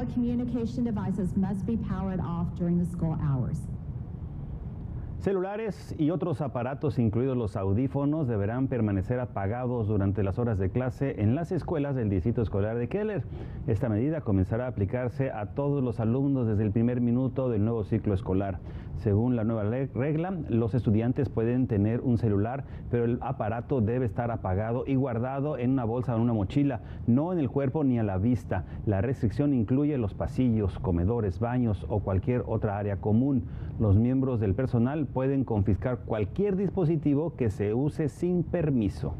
telecommunication devices must be powered off during the school hours. Celulares y otros aparatos, incluidos los audífonos, deberán permanecer apagados durante las horas de clase en las escuelas del Distrito Escolar de Keller. Esta medida comenzará a aplicarse a todos los alumnos desde el primer minuto del nuevo ciclo escolar. Según la nueva regla, los estudiantes pueden tener un celular, pero el aparato debe estar apagado y guardado en una bolsa o en una mochila, no en el cuerpo ni a la vista. La restricción incluye los pasillos, comedores, baños o cualquier otra área común. Los miembros del personal pueden confiscar cualquier dispositivo que se use sin permiso.